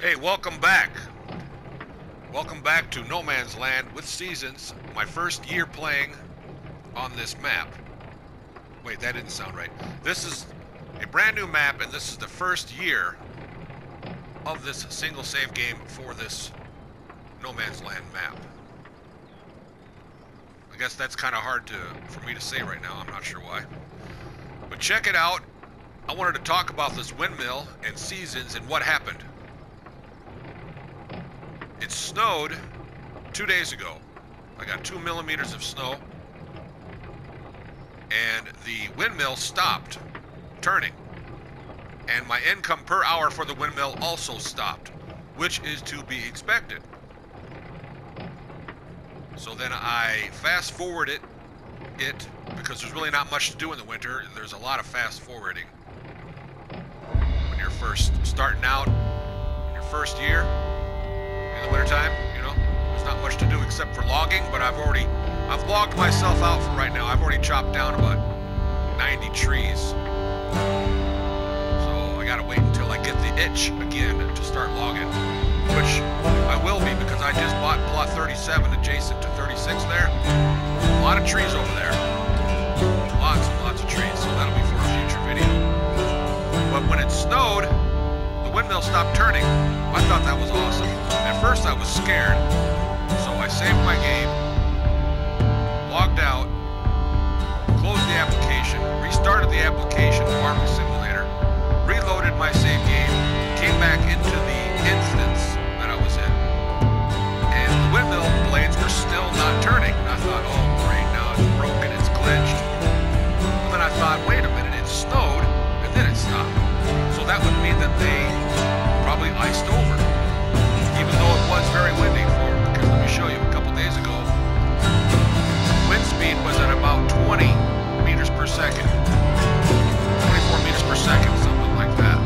Hey, welcome back. Welcome back to No Man's Land with Seasons, my first year playing on this map. Wait, that didn't sound right. This is a brand new map, and this is the first year of this single save game for this No Man's Land map. I guess that's kind of hard to for me to say right now. I'm not sure why. But check it out. I wanted to talk about this windmill and seasons and what happened. It snowed two days ago. I got two millimeters of snow. And the windmill stopped turning. And my income per hour for the windmill also stopped, which is to be expected. So then I fast forwarded it because there's really not much to do in the winter. There's a lot of fast forwarding when you're first starting out in your first year in the wintertime, you know. There's not much to do except for logging, but I've already I've logged myself out for right now. I've already chopped down about 90 trees. So I gotta wait until I get the itch again to start logging. Which I will be because I just bought plot 37 adjacent to 36 there. A lot of trees over there. Lots and lots of trees, so that'll be for a future video. But when it snowed, the windmill stopped turning. I thought that was awesome. At first I was scared, so I saved my game, logged out, closed the application, restarted the application, Farming Simulator, reloaded my save game, came back into the instance that I was in, and the windmill blades were still not turning. I thought, oh great, now it's broken, it's glitched. And then I thought, wait a minute, it snowed, and then it stopped. So that would mean that they iced over. Even though it was very windy for because let me show you a couple days ago. Wind speed was at about 20 meters per second. 24 meters per second, something like that.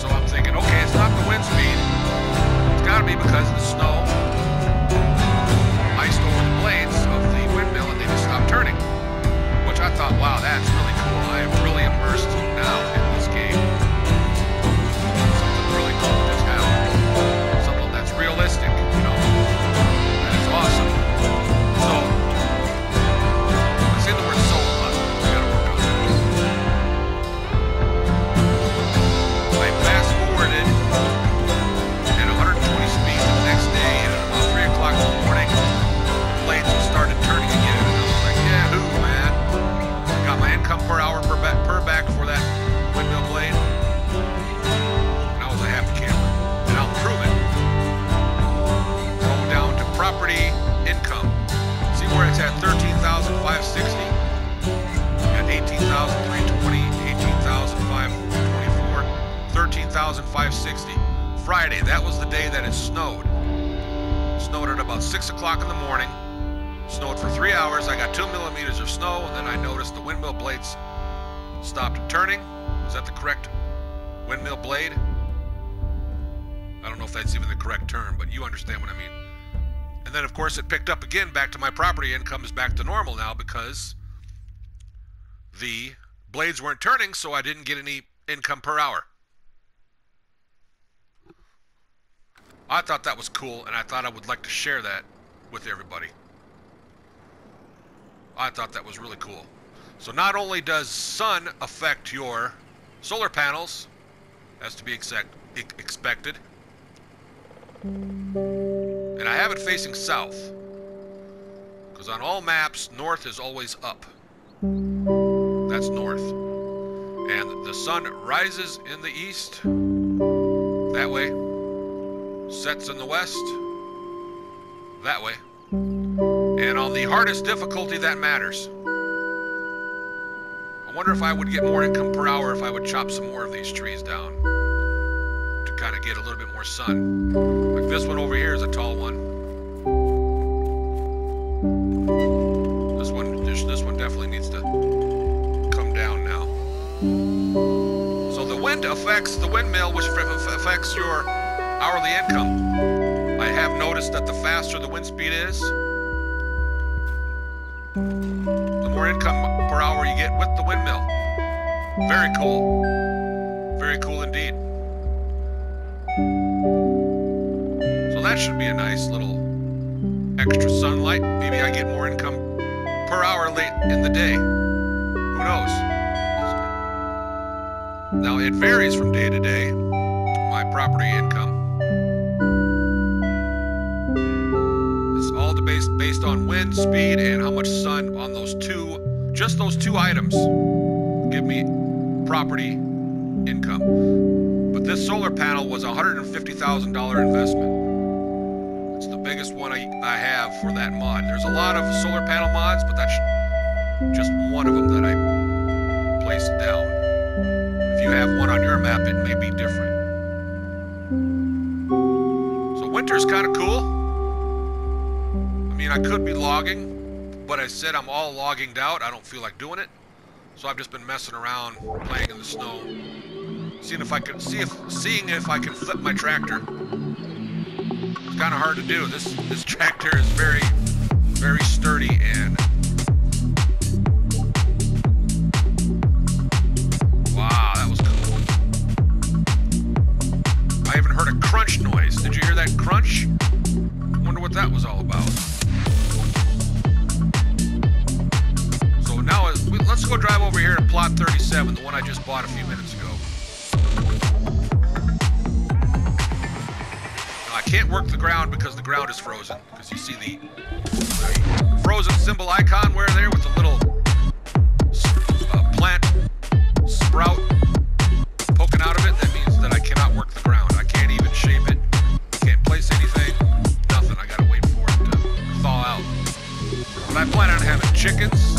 So I'm thinking, okay, it's not the wind speed. It's gotta be because of the snow iced over the blades of the windmill and they just stopped turning. Which I thought, wow, that's really if that's even the correct term, but you understand what I mean. And then, of course, it picked up again back to my property income is back to normal now because the blades weren't turning, so I didn't get any income per hour. I thought that was cool, and I thought I would like to share that with everybody. I thought that was really cool. So not only does sun affect your solar panels, as to be exact, expected, and I have it facing south, because on all maps, north is always up. That's north. And the sun rises in the east, that way, sets in the west, that way. And on the hardest difficulty, that matters. I wonder if I would get more income per hour if I would chop some more of these trees down to kind of get a little bit more sun. This one over here is a tall one. This one, this, this one definitely needs to come down now. So the wind affects the windmill, which affects your hourly income. I have noticed that the faster the wind speed is, the more income per hour you get with the windmill. Very cool. Very cool indeed. Should be a nice little extra sunlight. Maybe I get more income per hour late in the day. Who knows? Now, it varies from day to day, my property income. It's all based, based on wind, speed, and how much sun on those two, just those two items give me property income. But this solar panel was a $150,000 investment. I, I have for that mod. There's a lot of solar panel mods, but that's just one of them that I placed down. If you have one on your map, it may be different. So winter's kind of cool. I mean, I could be logging, but I said I'm all logging out. I don't feel like doing it. So I've just been messing around, playing in the snow, seeing if I can see if seeing if I can flip my tractor. Kind of hard to do. This this tractor is very very sturdy and wow, that was cool. I haven't heard a crunch noise. Did you hear that crunch? Wonder what that was all about. So now uh, let's go drive over here to plot 37, the one I just bought a few minutes ago. Can't work the ground because the ground is frozen. Because you see the, frozen symbol icon where there with the little uh, plant sprout poking out of it. That means that I cannot work the ground. I can't even shape it. Can't place anything. Nothing. I gotta wait for it to thaw out. But I plan on having chickens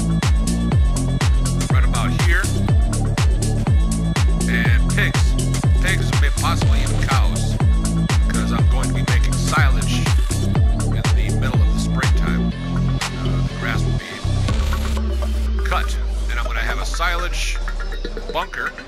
bunker.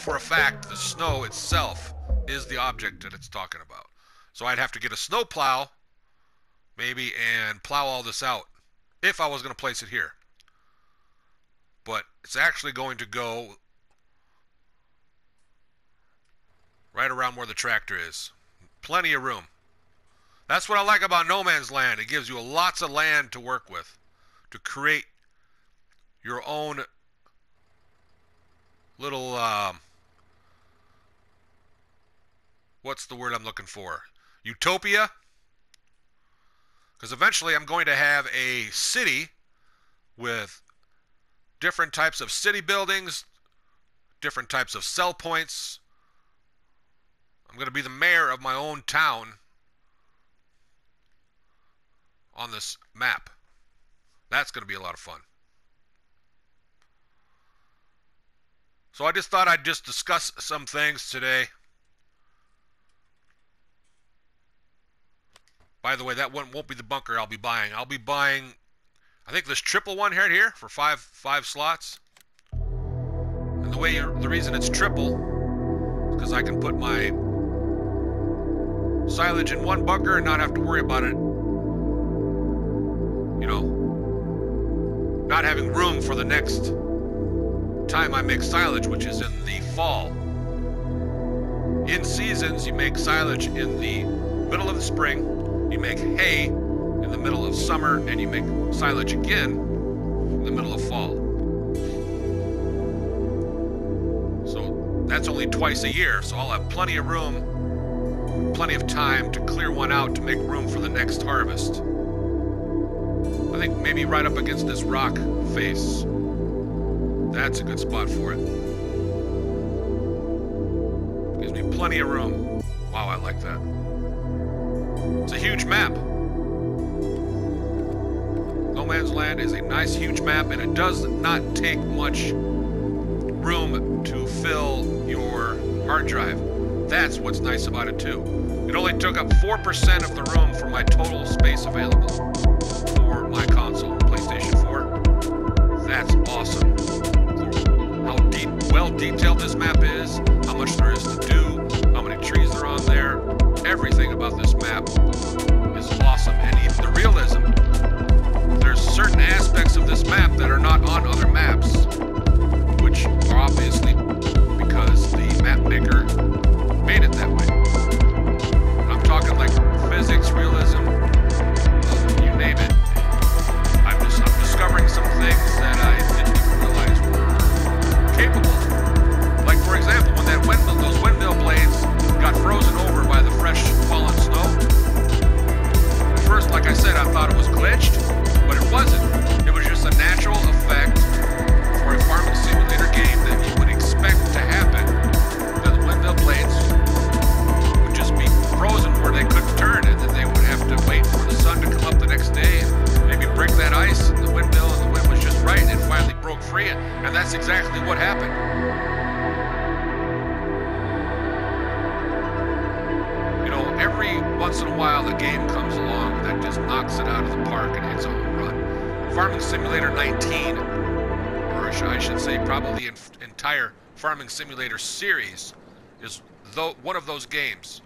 For a fact the snow itself is the object that it's talking about. So I'd have to get a snow plow, maybe, and plow all this out if I was going to place it here. But it's actually going to go right around where the tractor is. Plenty of room. That's what I like about no man's land. It gives you lots of land to work with, to create your own little, um, what's the word I'm looking for? Utopia? Because eventually I'm going to have a city with different types of city buildings, different types of sell points. I'm going to be the mayor of my own town on this map. That's going to be a lot of fun. So I just thought I'd just discuss some things today. By the way, that one won't be the bunker I'll be buying. I'll be buying, I think this triple one right here for five five slots. And the way the reason it's triple is because I can put my silage in one bunker and not have to worry about it. You know, not having room for the next time I make silage, which is in the fall. In seasons, you make silage in the middle of the spring, you make hay in the middle of summer, and you make silage again in the middle of fall. So that's only twice a year, so I'll have plenty of room, plenty of time to clear one out to make room for the next harvest. I think maybe right up against this rock face. That's a good spot for it. Gives me plenty of room. Wow, I like that. It's a huge map. No Man's Land is a nice, huge map, and it does not take much room to fill your hard drive. That's what's nice about it, too. It only took up 4% of the room for my total space available for my console, PlayStation 4. That's awesome. How deep, well detailed this map is, how much there is to do, how many trees are on there, everything about this map is awesome. And even the realism there's certain aspects of this map that are not on other maps, which are obviously because the map maker made it that way. I'm talking like physics, realism, Farming Simulator 19, or I should say probably the entire Farming Simulator series, is one of those games.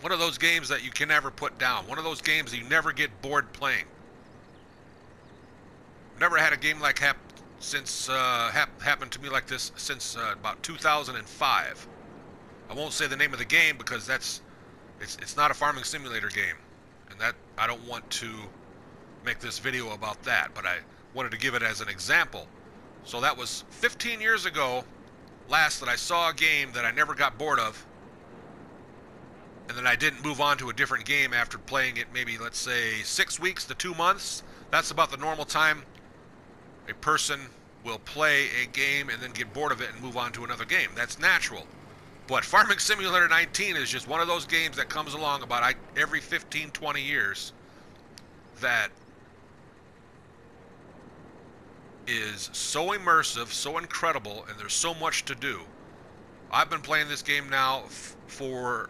One of those games that you can never put down. One of those games that you never get bored playing. Never had a game like hap since uh, hap happened to me like this since uh, about 2005. I won't say the name of the game because that's it's it's not a farming simulator game, and that I don't want to make this video about that, but I wanted to give it as an example. So that was 15 years ago, last that I saw a game that I never got bored of, and then I didn't move on to a different game after playing it maybe let's say six weeks to two months. That's about the normal time a person will play a game and then get bored of it and move on to another game. That's natural. But Farming Simulator 19 is just one of those games that comes along about every 15, 20 years that is so immersive, so incredible, and there's so much to do. I've been playing this game now for,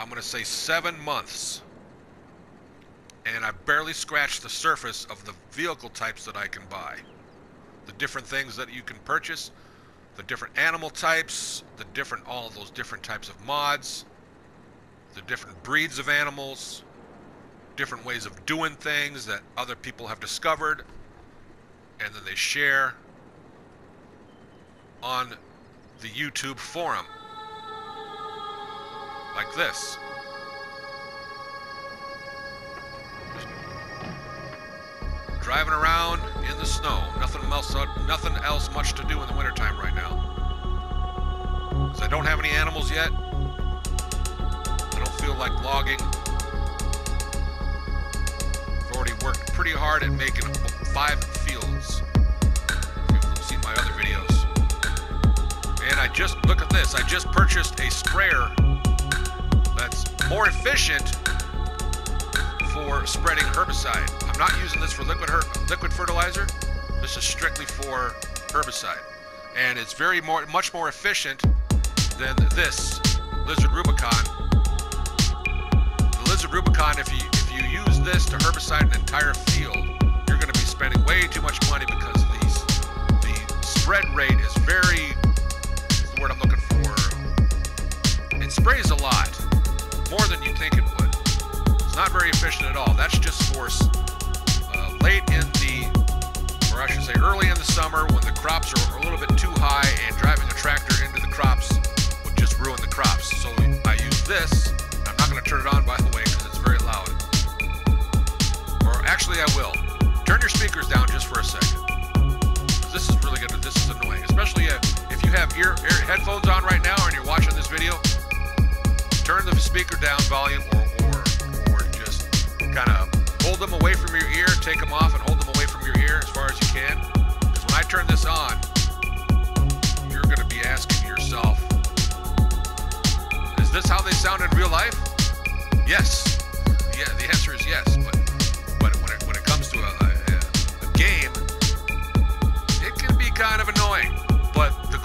I'm going to say, seven months. And I've barely scratched the surface of the vehicle types that I can buy. The different things that you can purchase the different animal types, the different all those different types of mods, the different breeds of animals, different ways of doing things that other people have discovered, and then they share on the YouTube forum. Like this. driving around in the snow. Nothing else, uh, nothing else much to do in the wintertime right now. Because I don't have any animals yet. I don't feel like logging. Worked pretty hard at making five fields. If you've seen my other videos. And I just, look at this, I just purchased a sprayer that's more efficient for spreading herbicide. I'm not using this for liquid liquid fertilizer. This is strictly for herbicide, and it's very more much more efficient than this Lizard Rubicon. The Lizard Rubicon, if you this to herbicide an entire field, you're going to be spending way too much money because these the spread rate is very. The word I'm looking for? It sprays a lot, more than you think it would. It's not very efficient at all. That's just for uh, late in the, or I should say early in the summer when the crops are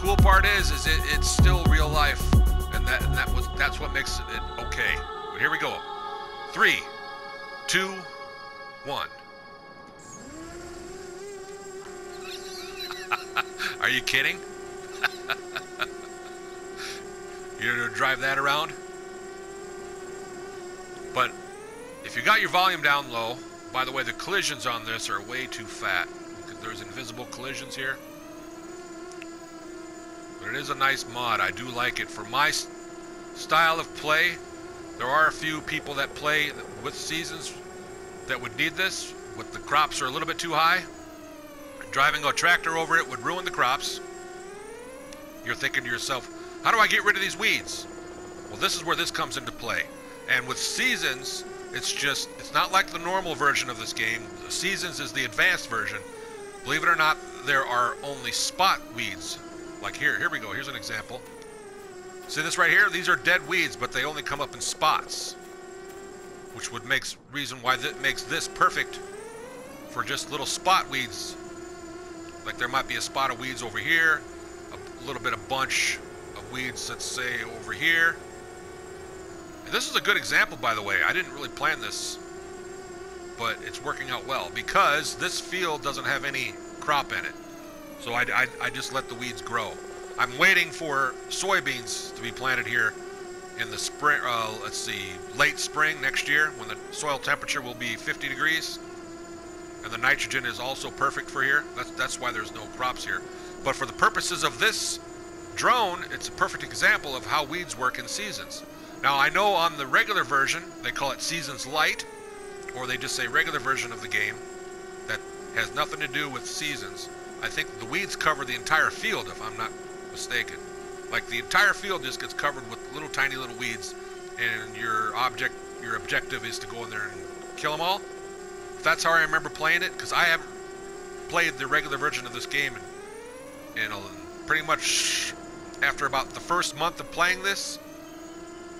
cool part is, is it, it's still real life, and that and that was that's what makes it okay. But here we go. Three, two, one. Are you kidding? You're gonna drive that around? But if you got your volume down low, by the way, the collisions on this are way too fat. There's invisible collisions here. But it is a nice mod. I do like it. For my style of play, there are a few people that play with seasons that would need this. With the crops are a little bit too high. Driving a tractor over it would ruin the crops. You're thinking to yourself, how do I get rid of these weeds? Well, this is where this comes into play. And with Seasons, it's just, it's not like the normal version of this game. Seasons is the advanced version. Believe it or not, there are only spot weeds. Like here, here we go, here's an example. See this right here? These are dead weeds, but they only come up in spots. Which would make reason why that makes this perfect for just little spot weeds. Like there might be a spot of weeds over here, a little bit of bunch of weeds, let's say over here. This is a good example, by the way. I didn't really plan this, but it's working out well because this field doesn't have any crop in it. So I, I, I just let the weeds grow. I'm waiting for soybeans to be planted here in the spring, uh, let's see, late spring next year when the soil temperature will be 50 degrees. And the nitrogen is also perfect for here. That's, that's why there's no crops here. But for the purposes of this drone, it's a perfect example of how weeds work in seasons. Now I know on the regular version, they call it Seasons Light, or they just say regular version of the game, that has nothing to do with seasons. I think the weeds cover the entire field, if I'm not mistaken. Like the entire field just gets covered with little tiny little weeds, and your object, your objective is to go in there and kill them all. If that's how I remember playing it, because I haven't played the regular version of this game, and, and pretty much after about the first month of playing this,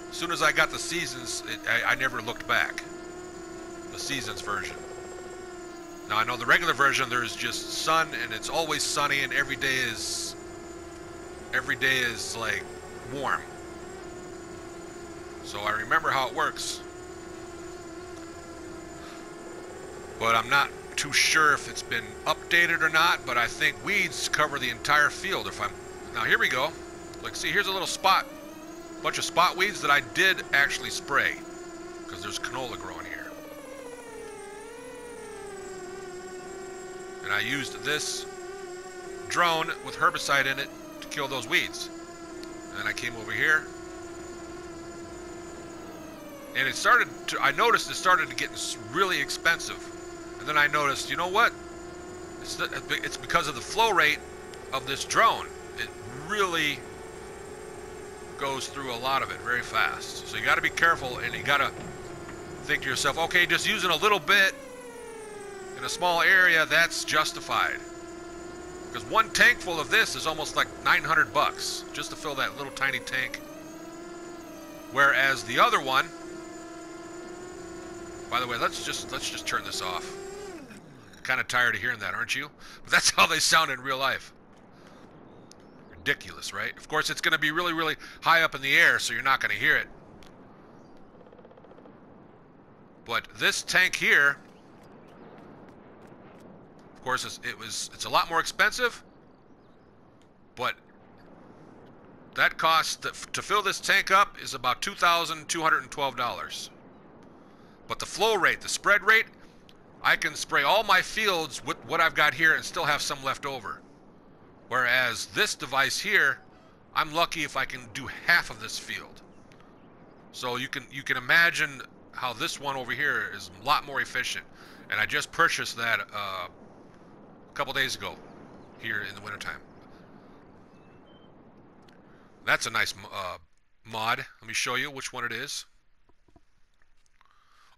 as soon as I got the seasons, it, I, I never looked back. The seasons version. Now I know the regular version there's just sun and it's always sunny and every day is every day is like warm. So I remember how it works. But I'm not too sure if it's been updated or not, but I think weeds cover the entire field if I'm Now here we go. Like see here's a little spot bunch of spot weeds that I did actually spray because there's canola growing here. And I used this drone with herbicide in it to kill those weeds. And I came over here. And it started to, I noticed it started to get really expensive. And then I noticed, you know what? It's, it's because of the flow rate of this drone. It really goes through a lot of it very fast. So you got to be careful and you got to think to yourself, okay, just using a little bit in a small area, that's justified. Because one tank full of this is almost like 900 bucks just to fill that little tiny tank. Whereas the other one, by the way, let's just let's just turn this off. Kind of tired of hearing that, aren't you? But that's how they sound in real life ridiculous, right? Of course, it's going to be really, really high up in the air, so you're not going to hear it. But this tank here, of course, it was it's a lot more expensive, but that cost to, to fill this tank up is about $2,212. But the flow rate, the spread rate, I can spray all my fields with what I've got here and still have some left over. Whereas this device here, I'm lucky if I can do half of this field. So you can you can imagine how this one over here is a lot more efficient. And I just purchased that uh, a couple days ago here in the wintertime. That's a nice uh, mod. Let me show you which one it is.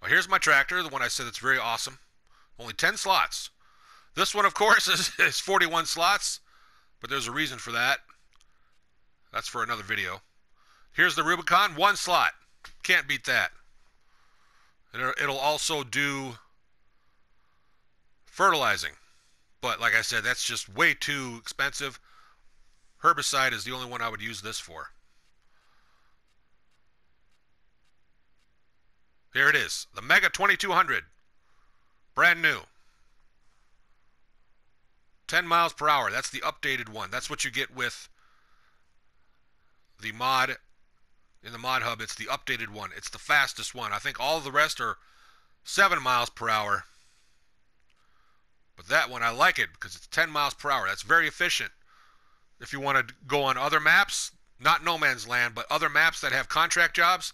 Well, here's my tractor, the one I said that's very awesome. Only 10 slots. This one, of course, is, is 41 slots, but there's a reason for that. That's for another video. Here's the Rubicon, one slot. Can't beat that. It'll also do fertilizing. But like I said, that's just way too expensive. Herbicide is the only one I would use this for. Here it is, the Mega 2200. Brand new. 10 miles per hour. That's the updated one. That's what you get with the mod in the mod hub. It's the updated one. It's the fastest one. I think all the rest are 7 miles per hour. But that one, I like it because it's 10 miles per hour. That's very efficient. If you want to go on other maps, not No Man's Land, but other maps that have contract jobs,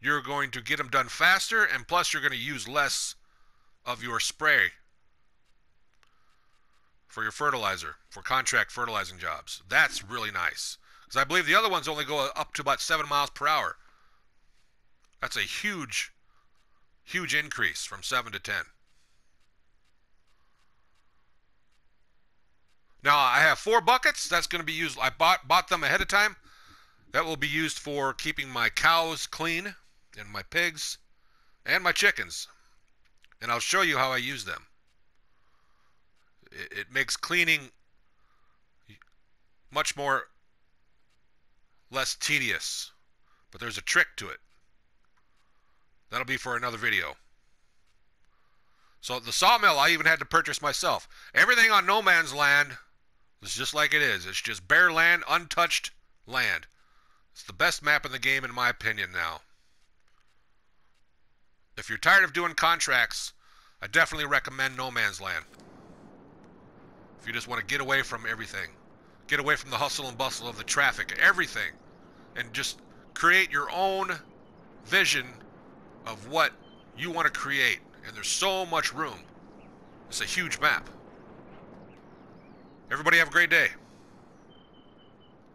you're going to get them done faster, and plus you're going to use less of your spray for your fertilizer, for contract fertilizing jobs. That's really nice. Because I believe the other ones only go up to about 7 miles per hour. That's a huge, huge increase from 7 to 10. Now I have four buckets. That's going to be used. I bought bought them ahead of time. That will be used for keeping my cows clean and my pigs and my chickens. And I'll show you how I use them. It, it makes cleaning much more less tedious. But there's a trick to it. That'll be for another video. So the sawmill I even had to purchase myself. Everything on no man's land is just like it is. It's just bare land, untouched land. It's the best map in the game in my opinion now. If you're tired of doing contracts, I definitely recommend No Man's Land. If you just want to get away from everything, get away from the hustle and bustle of the traffic, everything, and just create your own vision of what you want to create. And there's so much room. It's a huge map. Everybody have a great day.